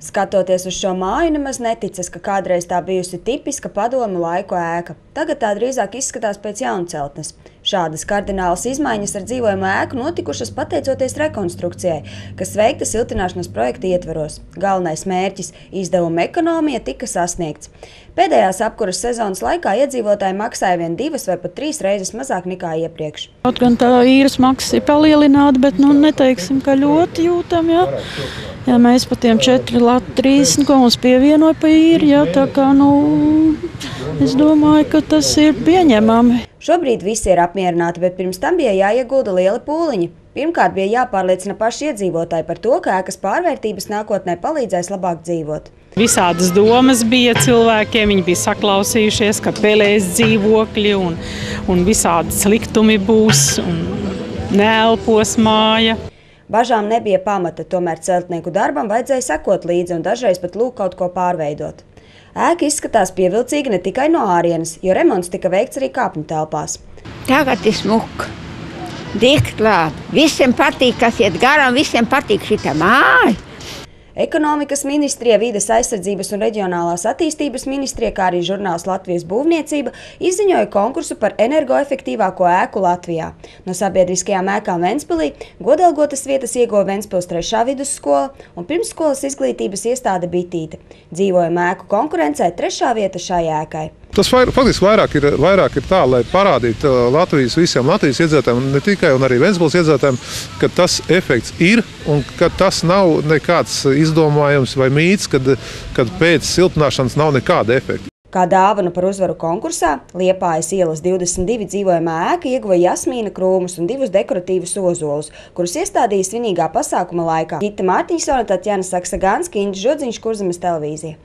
Skatoties uz šo māju, nemaz neticas, ka kādreiz tā bijusi tipiska padomu laiku ēka. Tagad tā drīzāk izskatās pēc jaunceltnes. Šādas kardinālas izmaiņas ar dzīvojumu ēku notikušas pateicoties rekonstrukcijai, kas veikta siltināšanas projekta ietvaros. Galvenais mērķis - izdevuma ekonomija tika sasniegts. Pēdējās apkuras sezonas laikā iedzīvotāji maksāja vien divas vai pat trīs reizes mazāk nekā iepriekš. Kaut gan tā īres maksa ir palielināta, bet nu, neteiksim, ka ļoti jūtam. Ja, ja mēs pa tiem 4,30 ko mums pievienoja pa īri, ja, tā kā, nu, es domāju, ka tas ir pieņemami. Šobrīd visi ir apmierināti, bet pirms tam bija jāiegulda lieli pūliņi. Pirmkārt, bija jāpārliecina paši iedzīvotāji par to, ka ēkas pārvērtības nākotnē palīdzēs labāk dzīvot. Visādas domas bija cilvēkiem, viņi bija saklausījušies, ka pelēs dzīvokļi un, un visādi sliktumi būs un neelpos māja. Bažām nebija pamata, tomēr celtnieku darbam vajadzēja sekot līdzi un dažreiz pat lūk kaut ko pārveidot. Ēka izskatās pievilcīga ne tikai no ārienes, jo remonts tika veikts arī kāpņu telpās. Tagad ir smuka. Dikt klāt. Visiem patīk, kas iet garām, visiem patīk šita māja. Ekonomikas ministrija, vides aizsardzības un reģionālās attīstības ministrija, kā arī žurnāls Latvijas būvniecība izziņoja konkursu par energoefektīvāko ēku Latvijā. No sabiedriskajām ēkām Ventspilī godalgotas vietas ieguva Ventspils 3. vidusskola un pirmsskolas izglītības iestāde Bitīte. Dzīvojuma ēku konkurencē trešā vieta šai ēkai. Tas faktiski vairāk ir, vairāk ir tā, lai parādītu uh, Latvijas visiem Latvijas iedzīvotājiem, ne tikai arī Vēncpils iedzīvotājiem, ka tas efekts ir un ka tas nav nekāds izdomājums vai mīts, kad, kad pēc siltināšanas nav nekāda efekta. Kā dāvanu par uzvaru konkursā Liepājas ielas 22 dzīvojamā ēka ieguva jasmīna krūmus un divus dekoratīvus ozolus, kurus iestādīja svinīgā pasākuma laikā. Gita Mārtiņsona, Tatjana Saksaganska, Inģis Žodziņš, Kurzemes televīzija.